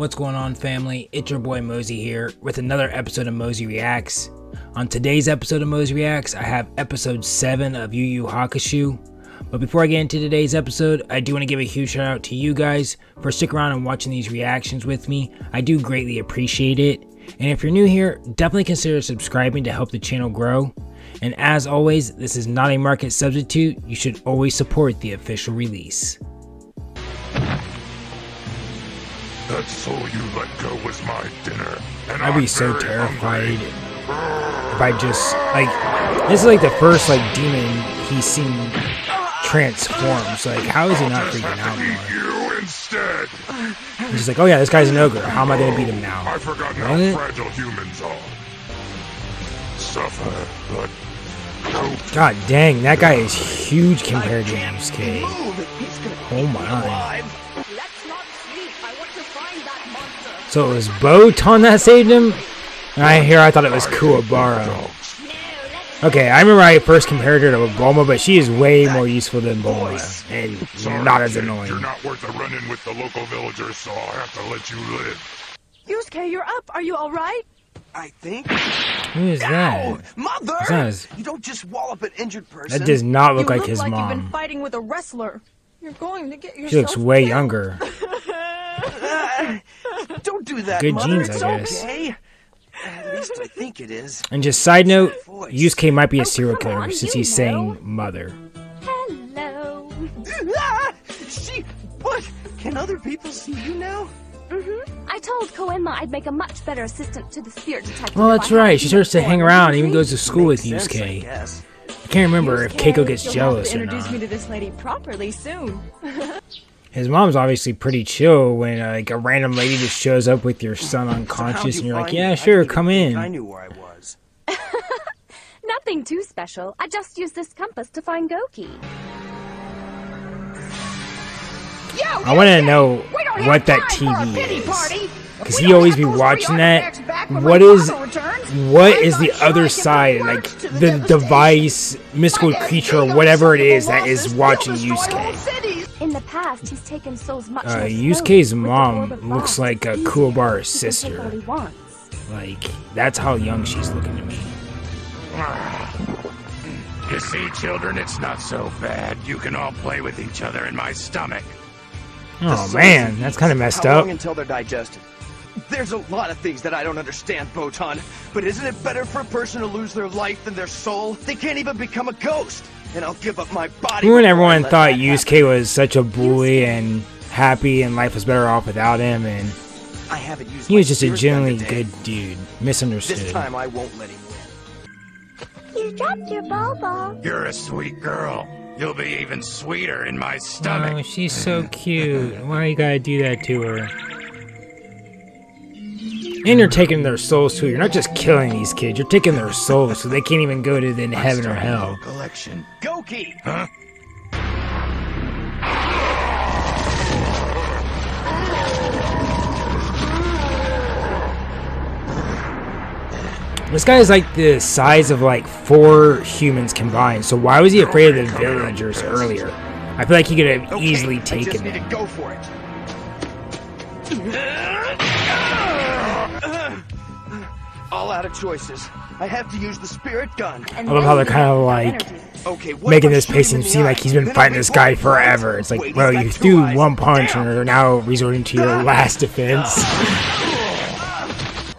What's going on, family? It's your boy Mozy here with another episode of Mozy Reacts. On today's episode of Mozy Reacts, I have episode 7 of Yu Yu Hakusho. But before I get into today's episode, I do want to give a huge shout out to you guys for sticking around and watching these reactions with me. I do greatly appreciate it. And if you're new here, definitely consider subscribing to help the channel grow. And as always, this is not a market substitute. You should always support the official release. That soul you let go was my dinner. And I'd be I'm so terrified hungry. if I just like this is like the first like demon he's seen transform. So like how is he not freaking out Eat more? you instead. He's just like, oh yeah, this guy's an ogre. How am I gonna beat him now? I forgot how What? fragile humans are. Suffer, but hope. God dang, that guy is huge compared to Yusuke. Oh my. Let's not sleep. I want to find that monster. So it was Botan that saved him? And I hear I thought it was Kuwabara. Okay, I remember I first compared her to Bulma, but she is way more useful than Bulma. And Sorry, not as annoying. You're not worth a run-in with the local villagers, so I'll have to let you live. Yusuke, you're up. Are you all right? I think. Who is that? Ow! Mother! That's his- You don't just wallop an injured person. That does not look you like look his like you've been fighting with a wrestler. You're going to get yourself She looks way killed. younger. Don't that, Good Mother. genes, I guess. okay. At least I think it is. And just side note, Voice. Yusuke might be a Oh, serial come killer on, since he's know. saying mother. Hello. Ah! She. What? Can other people see you now? Mm-hmm. I told Koenma I'd make a much better assistant to the spirit detective. Well, that's right. She starts to hang around and even goes to school with Makes sense, I Yusuke. guess. I can't remember if Keiko gets You'll jealous have or to introduce me to this lady properly soon. His mom's obviously pretty chill when uh, like a random lady just shows up with your son So how'd unconscious and you you're like, find yeah, me? Sure, come in. I knew where I was. Nothing too special. I just used this compass to find Goki. Yo, I want to know what that TV is. Because he always be watching that. What is what is the other side? Like the device, mystical creature, or whatever it is that is watching Yusuke. In the past, he's taken souls much Uh, more Yusuke's slowly mom looks life. like a Easy. Kuwabara's He can take all sister. Like that's how young she's looking to me. You see, children, it's not so bad. You can all play with each other in my stomach. Oh man, that's kind of messed How up. long until they're digested? There's a lot of things that I don't understand, Botan. But isn't it better for a person to lose their life than their soul? They can't even become a ghost. And I'll give up my body. When before everyone thought that Yusuke was such a bully and happy and life was better off without him, and. I haven't used he was just a spirit genuinely good dude. misunderstood. This Misunderstood. time I won't let him win. You dropped your boba. You're a sweet girl. You'll be even sweeter in my stomach. Oh, she's so cute. Why you gotta do that to her? And you're taking their souls too. You're not just killing these kids. You're taking their souls, so they can't even go to then heaven or hell. little Collection. Goki! Huh? This guy is like the size of like four humans combined. So why was he afraid of the villagers earlier? I feel like he could have Okay, easily I just taken need them. to go for it. All out of choices. I have to use the spirit gun. And I love how they're kinda like- Okay, Making this shoot pacing him in the seem like he's been fighting this guy both forever. It's like, Wait, bro, you threw eyes. one punch Damn. and are now resorting to your last defense.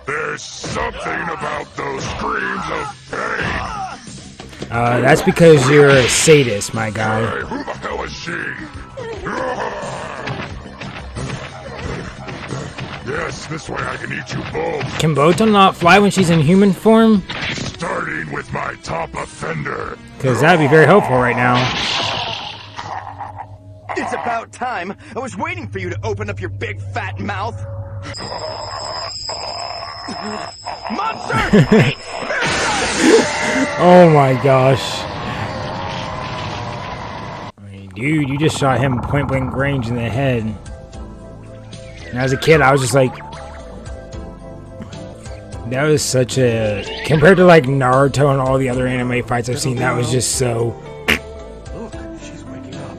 There's something about those screams of pain. Uh, that's because you're a sadist, my guy. Hey, who the hell is she? Yes, this way I can eat you both. Can Botan not fly when she's in human form? Starting with my top offender. Because that'd be very helpful right now. It's about time. I was waiting for you to open up your big fat mouth. Monster! Oh my gosh. I mean, dude, you just shot him point blank range in the head. And as a kid, I was just like, that was such a compared to like Naruto and all the other anime fights I've seen. That was just so. Look, she's waking up.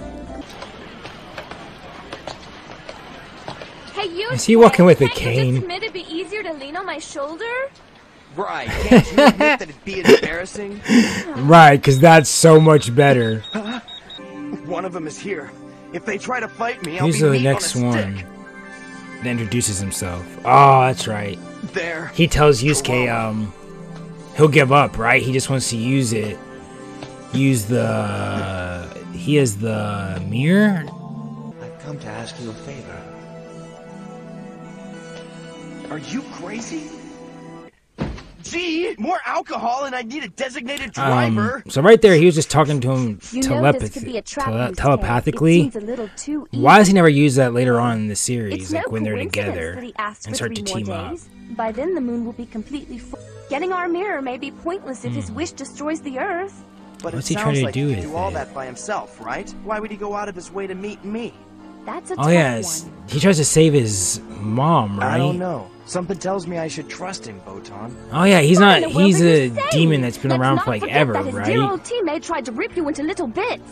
Hey Hey, you. Is he walking with a can't You cane? just admit it'd be easier to lean on my shoulder. Right. Can't you admit that it'd be embarrassing? Right, because that's so much better. One of them is here. If they try to fight me, I'll Who's be the meat next on a one stick. That introduces himself? Oh, that's right. There. He tells Yusuke um he'll give up, right? He just wants to use it. Use the he has the mirror. I've come to ask you a favor. Are you crazy? Gee, more alcohol and I need a designated driver. Um, so right there, he was just talking to him You know telepathy, this could be a trap. tele- telepathically. It seems a little too easy. Why does he never use that later on in the It's series, no like when they're together he and start to team more up? By then, the moon will be completely full. Getting our mirror may be pointless if his Hmm. wish destroys the Earth. But What's it he sounds trying to like do he with do all it? that by himself, right? Why would he go out of his way to meet me? That's a Oh yeah, one. he tries to save his mom, right? I don't know. Something tells me I should trust him, Botan. Oh yeah, he's What not. in the world He's a demon that's been Let's around for like ever, that his dear old teammate tried to rip you into little bits.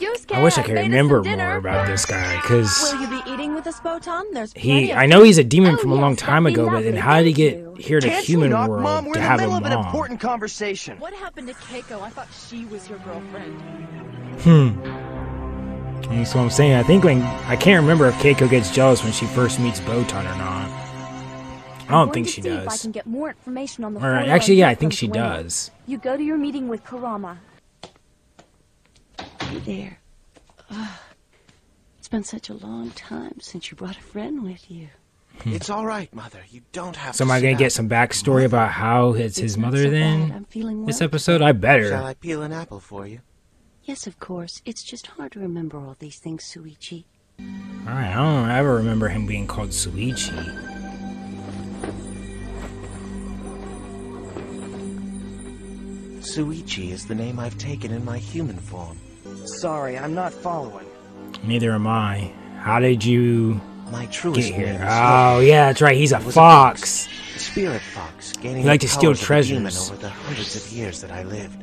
Yusuke, I wish I could made us some remember more about this guy, because Will you be eating with us, Botan? There's plenty he. I know he's a demon Oh, from a long yes, time ago, but then how did he thank get you. here to Can't human you not, world Mom? We're to in the have a middle of an important conversation. What happened to Keiko? I thought she was your girlfriend. Hmm. That's what I'm saying. I think when I can't remember if Keiko gets jealous when she first meets Botan or not. I don't think she see If I does. can get more information on the Or actually, yeah, I think she does. You go to your meeting with Kurama. Hey there. Ah, it's been such a long time since you brought a friend with you. It's all right, Mother. You don't have So to am I gonna get some backstory about how it's his It's not mother so then? I'm feeling well. This episode, I better. Shall I peel an apple for you? Yes, of course. It's just hard to remember all these things, Shuichi. Alright, I don't ever remember him being called Shuichi. Shuichi is the name I've taken in my human form. Sorry, I'm not following. Neither am I. How did you My truest get name here? is Oh, Loki. yeah, that's right. He's a I was fox. A spirit fox, gaining He liked the to steal powers of a demon treasures. over the hundreds of years that I lived.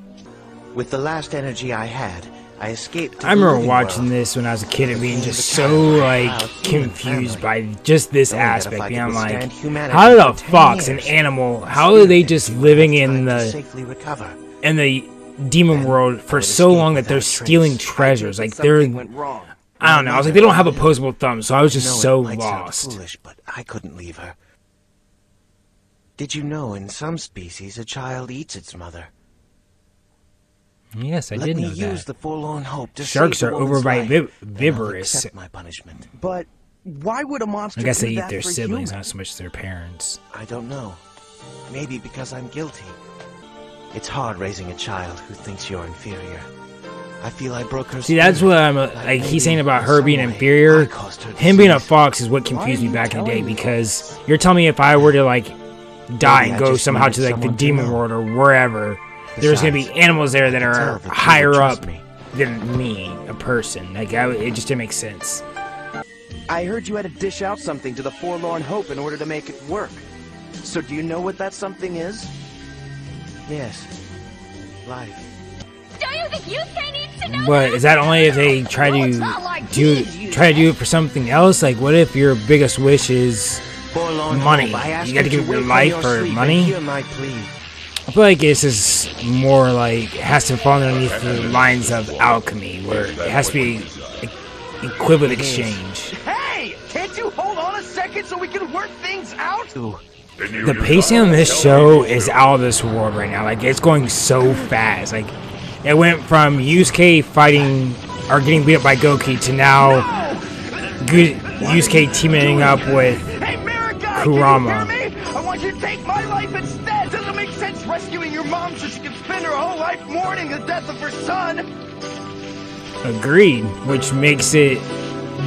With the last energy I had, I escaped. To I remember living watching world. this when I was a kid and being just so child of a like confused by just this Knowing that if aspect. I Being like, how did a for 10 fox, an animal, how are they just living in the safely recover? in the demon Then world for so long that they're stealing trace. treasures? Like they're, went wrong. I don't know. I was like, they don't have opposable thumbs, so I was just so it lost. Foolish, but I couldn't leave her. Did you know in some species a child eats its mother? Yes, I Let did me know use that. the forlorn hope to Sharks are woman's overbite life, vib- then I'll vivorous. my punishment. But why would a monster I guess do they eat their siblings, humans? not so much their parents. I don't know. Maybe because I'm guilty. It's hard raising a child who thinks you're inferior. I feel I broke her. See, that's what I'm uh, like. He's saying about her being inferior. Him being a fox is what confused me back in the day me because you're telling me if I were to like die and go somehow to like the demon world or wherever, there's gonna be animals there that I can tell are higher up me. than me, a person. Like I, it just didn't make sense. I heard you had to dish out something to the forlorn hope in order to make it work. So do you know what that something is? Yes. Life. Don't you think Yusuke needs to know But is that only if they try Well, to like do he's try to do it for something else? Like, what if your biggest wish is? Forlorn Money. hope, You gotta give your life your for sleep and money? Hear. I feel like this is more like has to fall underneath the lines of alchemy, where it has to be equivalent exchange. Hey! Can't you hold on a second so we can work things out? Ooh, The pacing on this show is out of this world right now. Like it's going so fast. Like it went from Yusuke fighting or getting beat up by Goki to now Gu- Yusuke teaming up with Hey, Miragai, Kurama. My life instead. Doesn't make sense rescuing your mom so she can spend her whole life mourning the death of her son. Agreed, which makes it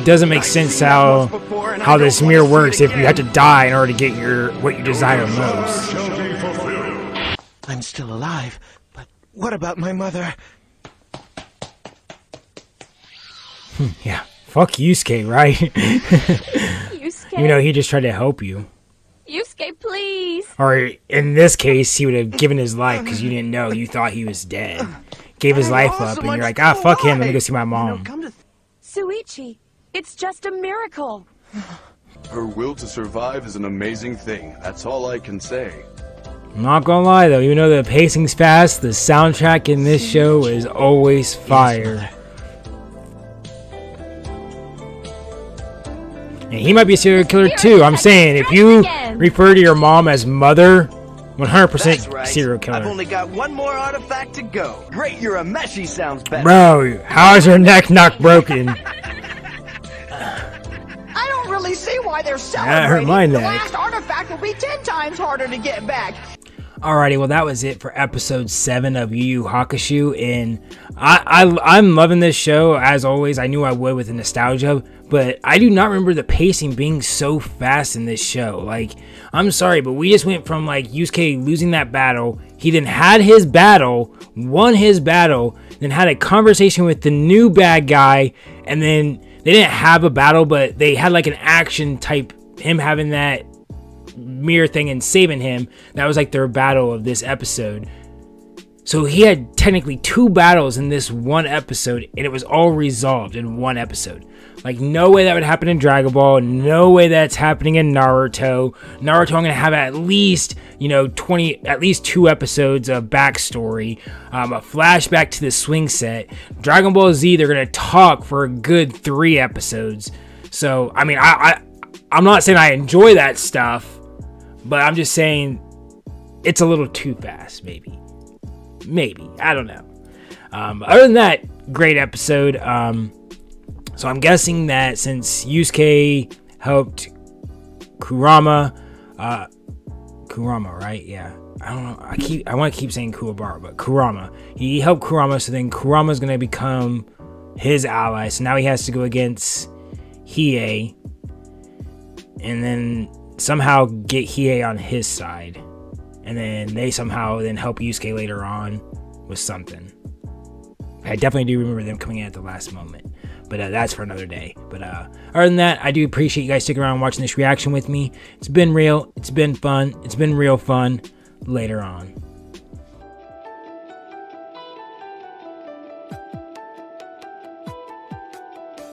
doesn't make I've sense how before, and I how don't this mirror works if you have to die in order to get your what you desire most. I'm still alive, but what about my mother? Hmm, yeah, fuck Yusuke, right? Yusuke, you know he just tried to help you, Yusuke, please. or in this case, he would have given his life because you didn't know. You thought he was dead. Gave his life up, and you're like, ah, fuck him. Let me go see my You know, mom. come to Shuichi, it's just a miracle. Her will to survive is an amazing thing. That's all I can say. I'm not gonna lie though, even though the pacing's fast, the soundtrack in this show is always fire. And he might be a serial killer too. I'm saying if you refer to your mom as mother, 100% That's right. serial I've killer. only got one more artifact to go. Great, Urameshi sounds better. Bro, how is her neck not broken? I don't really see why they're That celebrating. hurt my the neck. last artifact will be ten times harder to get back. Alrighty, well that was it for episode seven of Yu Yu Hakusho, and I, I I'm loving this show as always. I knew I would with the nostalgia, but I do not remember the pacing being so fast in this show. Like, I'm sorry, but we just went from like Yusuke losing that battle. He then had his battle, won his battle, then had a conversation with the new bad guy, and then they didn't have a battle, but they had like an action type. Him having that mirror thing and saving him. That was like their battle of this episode. So he had technically two battles in this one episode, and it was all resolved in one episode. Like, no way that would happen in Dragon Ball. No way that's happening in Naruto. Naruto, I'm gonna have at least, you know, 20, at least two episodes of backstory, um, a flashback to the swing set. Dragon Ball Z, they're gonna talk for a good three episodes. So, I mean, I, I I'm not saying I enjoy that stuff, but I'm just saying it's a little too fast, maybe. Maybe. I don't know. Um, other than that, great episode. Um, so I'm guessing that since Yusuke helped Kurama, uh, Kurama, right? Yeah. I don't know. I keep I want to keep saying Kuwabara, but Kurama. He helped Kurama, so then Kurama's gonna become his ally. So now he has to go against Hiei, and then somehow get Hiei on his side, and then they somehow then help Yusuke later on with something. I definitely do remember them coming in at the last moment, but uh, that's for another day. But uh, other than that, I do appreciate you guys sticking around watching this reaction with me. It's been real, it's been fun, it's been real fun. Later on.